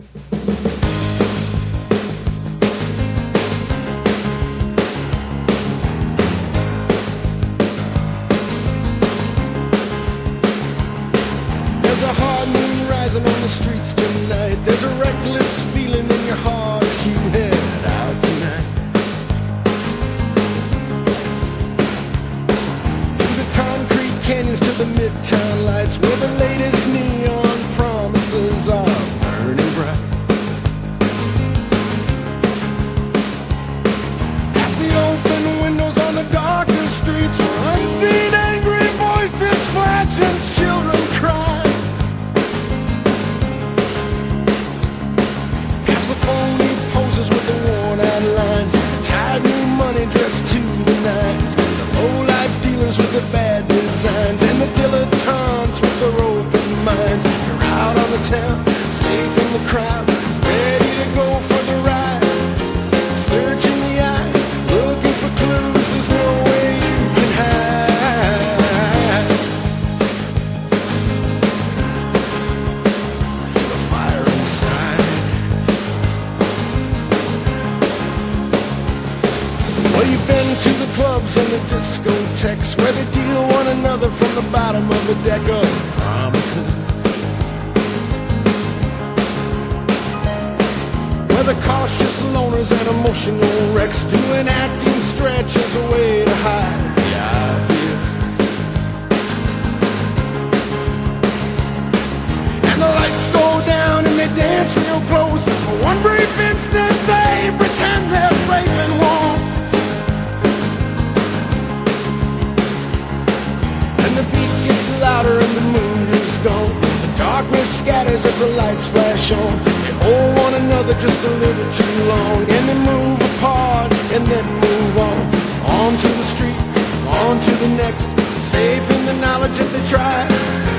There's with the bad designs, and the dilettantes with their open minds. You're out on the town, safe in the crowd, ready to go for the ride. Searching the eyes, looking for clues. There's no way you can hide. The fire inside. Well, the clubs and the discotheques where they deal one another from the bottom of the deck of promises. Where the cautious loners and emotional wrecks do an acting stretch scatters as the lights flash on. They hold one another just a little too long. And they move apart and then move on. On to the street, on to the next. Safe in the knowledge that they tried.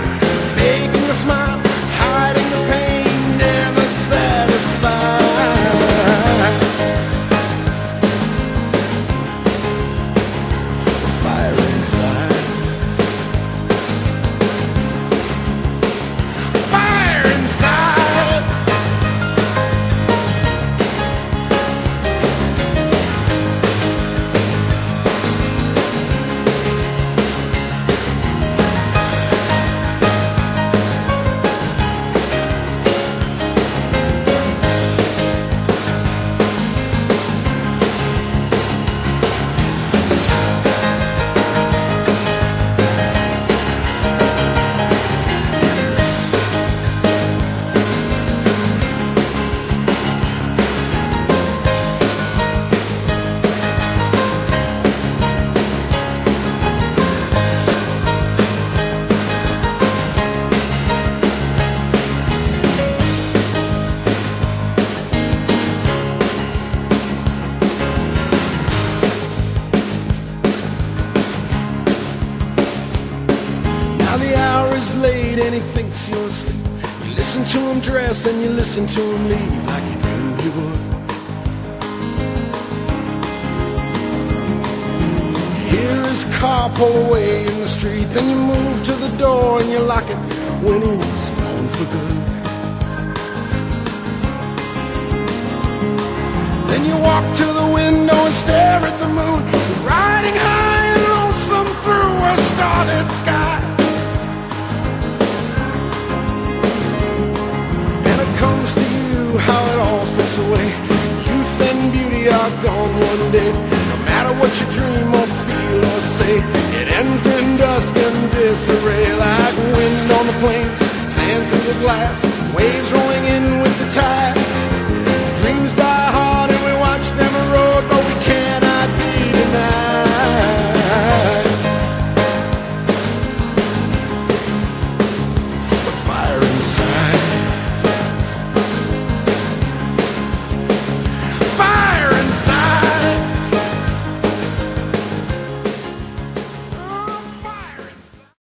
And he thinks you're asleep. You listen to him dress and you listen to him leave like you knew you would. You hear his car pull away in the street, then you move to the door and you lock it when he's gone for good. Then you walk to the window and stare at the moon, riding high and lonesome through a starlit what you dream or feel or say. It ends in dust and disarray, like wind on the plains, sand through the glass, waves rolling in with the tide. Dreams die.